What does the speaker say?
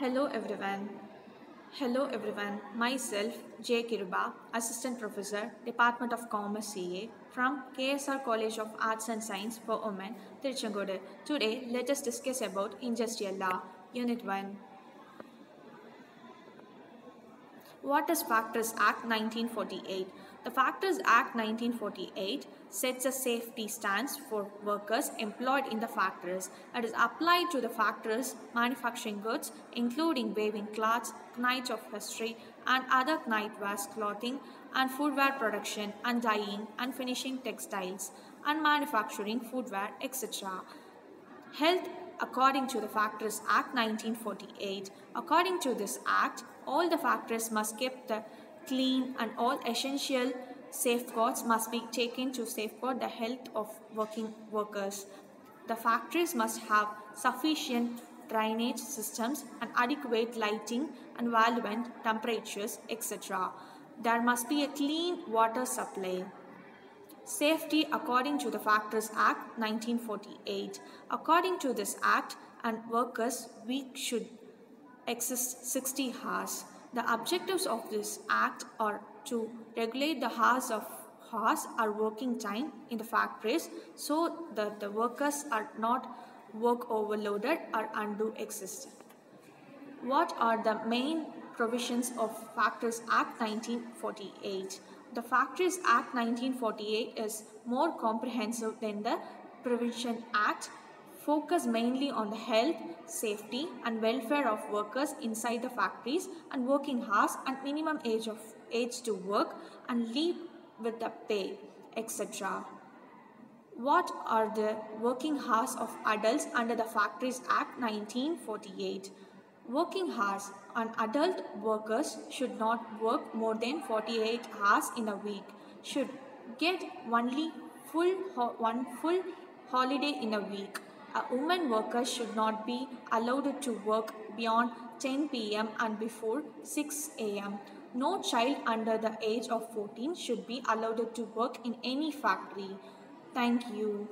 Hello everyone. Hello everyone. Myself J. Kiruba, Assistant Professor, Department of Commerce CA from KSR College of Arts and Science for Women, Tiruchengodu. Today, let us discuss about Industrial Law, Unit 1. What is Factories Act 1948? The Factories Act 1948 sets a safety stance for workers employed in the factories. It is applied to the factories manufacturing goods, including weaving cloths, knights of history, and other knightwares clothing, and foodware production, and dyeing, and finishing textiles, and manufacturing foodware, etc. Health according to the Factories Act 1948. According to this act, all the factories must keep the clean and all essential safeguards must be taken to safeguard the health of working workers. The factories must have sufficient drainage systems and adequate lighting and relevant temperatures, etc. There must be a clean water supply. Safety according to the Factories Act 1948. According to this act, and workers we should exist 60 hours. The objectives of this act are to regulate the hours of hours or working time in the factories so that the workers are not work overloaded or undue exist. What are the main provisions of Factories Act 1948? The Factories Act 1948 is more comprehensive than the Provision Act, focus mainly on the health, safety and welfare of workers inside the factories and working hours and minimum age of age to work and leave with the pay, etc. What are the working hours of adults under the Factories Act 1948? Working hours on adult workers should not work more than 48 hours in a week, should get only full one full holiday in a week. A woman worker should not be allowed to work beyond 10 pm and before 6 am. No child under the age of 14 should be allowed to work in any factory. Thank you.